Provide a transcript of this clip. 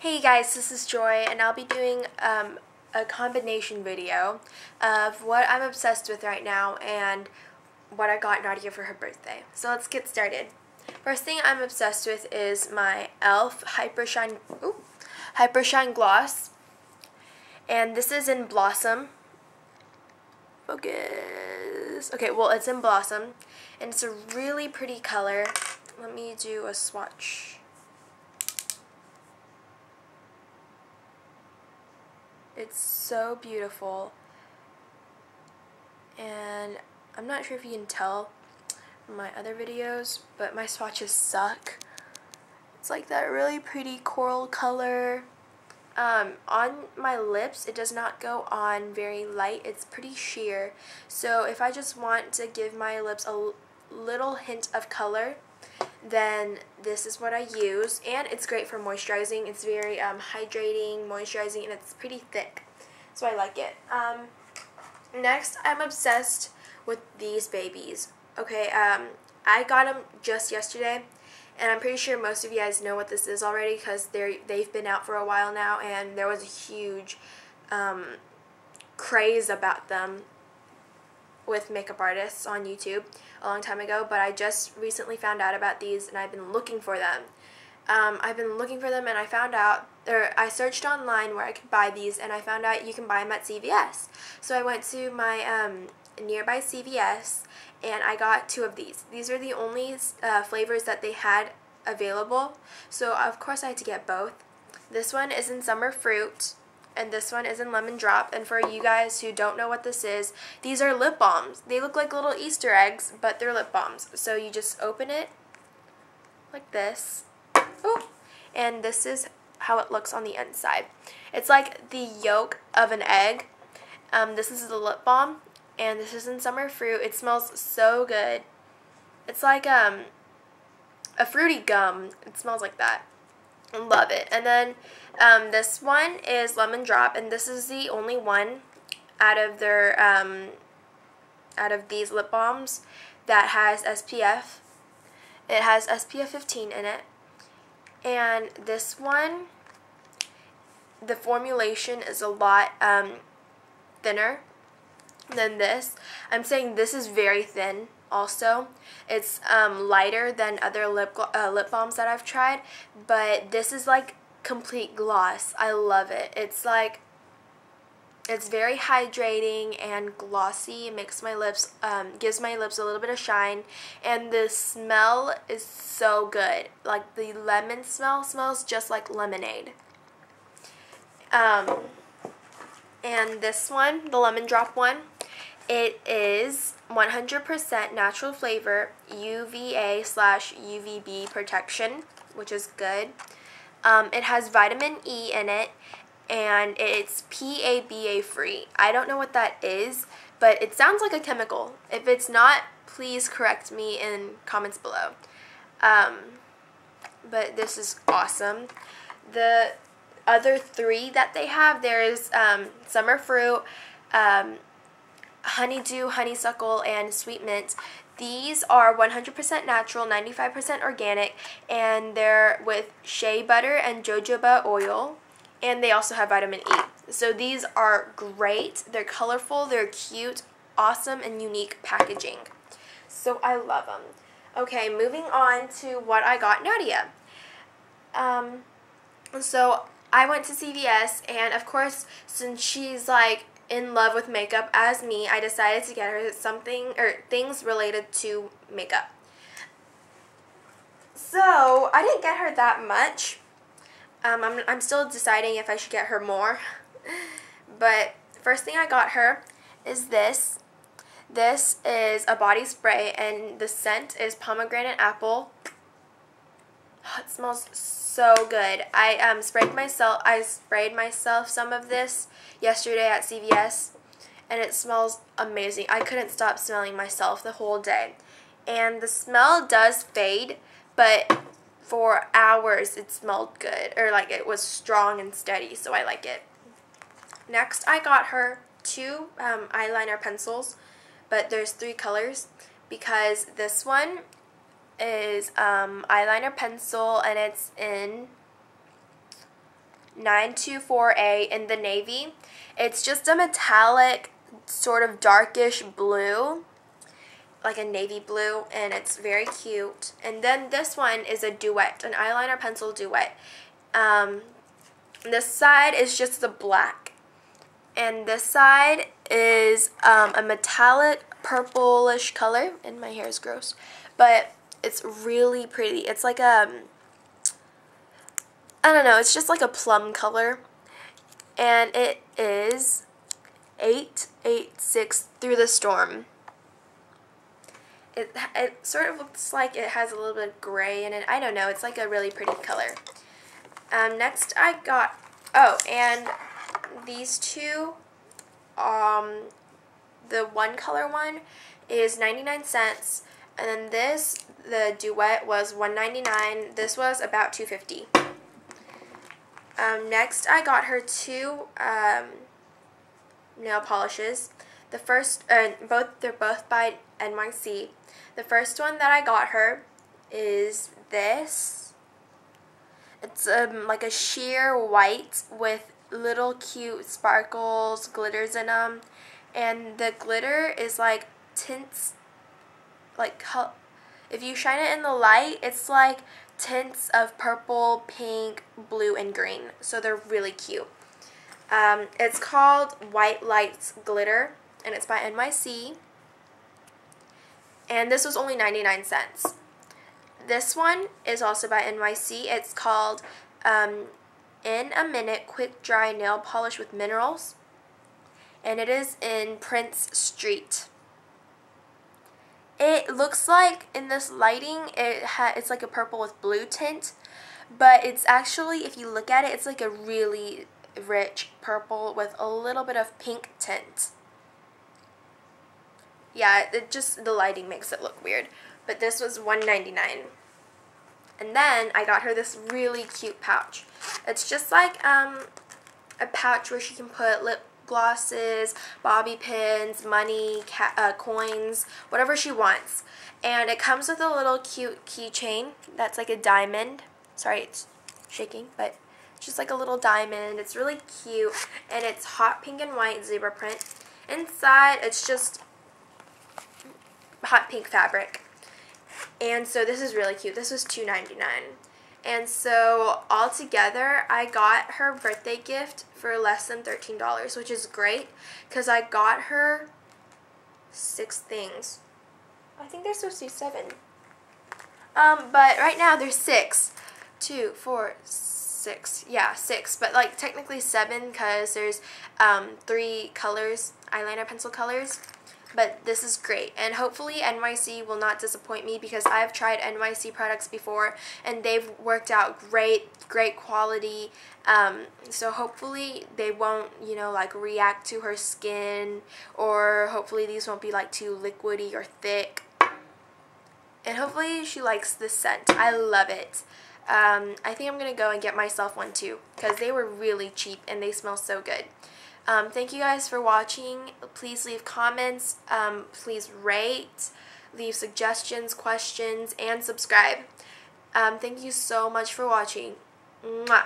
Hey guys, this is Joy, and I'll be doing um, a combination video of what I'm obsessed with right now and what I got Nadia for her birthday. So let's get started. First thing I'm obsessed with is my e.l.f. Hyper Shine, ooh, Hyper Shine Gloss, and this is in Blossom. Focus. Okay, well it's in Blossom, and it's a really pretty color. Let me do a swatch. It's so beautiful. And I'm not sure if you can tell from my other videos, but my swatches suck. It's like that really pretty coral color. Um, on my lips, it does not go on very light. It's pretty sheer. So if I just want to give my lips a little hint of color, then this is what I use. And it's great for moisturizing. It's very um, hydrating, moisturizing, and it's pretty thick. So I like it. Um, next, I'm obsessed with these babies. Okay, um, I got them just yesterday. And I'm pretty sure most of you guys know what this is already because they've been out for a while now and there was a huge um, craze about them with makeup artists on YouTube a long time ago, but I just recently found out about these and I've been looking for them. Um, I've been looking for them and I found out, or I searched online where I could buy these and I found out you can buy them at CVS. So I went to my um, nearby CVS and I got two of these. These are the only uh, flavors that they had available, so of course I had to get both. This one is in summer fruit and this one is in lemon drop. And for you guys who don't know what this is, these are lip balms. They look like little Easter eggs, but they're lip balms. So you just open it like this. Oh, and this is how it looks on the inside. It's like the yolk of an egg. Um, this is the lip balm, and this is in summer fruit. It smells so good. It's like um, a fruity gum. It smells like that. Love it. And then um, this one is Lemon Drop, and this is the only one out of their um, out of these lip balms that has SPF. It has SPF 15 in it. And this one, the formulation is a lot um, thinner than this. I'm saying this is very thin also. It's um, lighter than other lip, uh, lip balms that I've tried, but this is like complete gloss. I love it. It's like, it's very hydrating and glossy. It makes my lips, um, gives my lips a little bit of shine, and the smell is so good. Like the lemon smell smells just like lemonade. Um, and this one, the lemon drop one, it is 100% natural flavor, UVA slash UVB protection, which is good. Um, it has vitamin E in it, and it's PABA free. I don't know what that is, but it sounds like a chemical. If it's not, please correct me in comments below. Um, but this is awesome. The other three that they have, there's um, summer fruit, um, honeydew, honeysuckle, and sweet mint. These are 100% natural, 95% organic, and they're with shea butter and jojoba oil, and they also have vitamin E. So these are great. They're colorful, they're cute, awesome, and unique packaging. So I love them. Okay, moving on to what I got Nadia. Um, so I went to CVS, and of course, since she's like in love with makeup as me, I decided to get her something or things related to makeup. So I didn't get her that much. Um, I'm, I'm still deciding if I should get her more. but first thing I got her is this. This is a body spray and the scent is pomegranate apple. It smells so good. I um, sprayed myself. I sprayed myself some of this yesterday at CVS, and it smells amazing. I couldn't stop smelling myself the whole day, and the smell does fade, but for hours it smelled good, or like it was strong and steady. So I like it. Next, I got her two um, eyeliner pencils, but there's three colors because this one is um, eyeliner pencil and it's in 924A in the navy. It's just a metallic, sort of darkish blue, like a navy blue, and it's very cute. And then this one is a duet, an eyeliner pencil duet. Um, this side is just the black. And this side is um, a metallic purplish color. And my hair is gross. But it's really pretty. It's like a, um, don't know, it's just like a plum color. And it is 886 Through the Storm. It, it sort of looks like it has a little bit of gray in it. I don't know. It's like a really pretty color. Um, next I got, oh, and these two, um, the one color one is 99 cents, and then this, the duet, was 199 This was about 250 um, Next, I got her two um, nail polishes. The first, uh, both they're both by NYC. The first one that I got her is this it's um, like a sheer white with little cute sparkles, glitters in them. And the glitter is like tints, like if you shine it in the light, it's like tints of purple, pink, blue, and green. So they're really cute. Um, it's called White Lights Glitter, and it's by NYC. And this was only 99 cents. This one is also by NYC. It's called um, In a Minute Quick Dry Nail Polish with Minerals. And it is in Prince Street. It looks like in this lighting, it ha it's like a purple with blue tint. But it's actually, if you look at it, it's like a really rich purple with a little bit of pink tint. Yeah, it just, the lighting makes it look weird but this was $1.99. And then I got her this really cute pouch. It's just like um, a pouch where she can put lip glosses, bobby pins, money, uh, coins, whatever she wants. And it comes with a little cute keychain that's like a diamond. Sorry, it's shaking, but it's just like a little diamond. It's really cute, and it's hot pink and white zebra print. Inside, it's just hot pink fabric. And so this is really cute. This was $2.99. And so altogether, I got her birthday gift for less than $13, which is great because I got her six things. I think there's supposed to be seven. Um, but right now there's six. Two, four, six. Yeah, six. But like technically seven because there's um, three colors, eyeliner pencil colors but this is great. And hopefully NYC will not disappoint me because I've tried NYC products before and they've worked out great great quality. Um, so hopefully they won't you know like react to her skin or hopefully these won't be like too liquidy or thick. And hopefully she likes the scent. I love it. Um, I think I'm gonna go and get myself one too because they were really cheap and they smell so good um, thank you guys for watching. Please leave comments. Um, please rate, leave suggestions, questions, and subscribe. Um, thank you so much for watching. Mwah.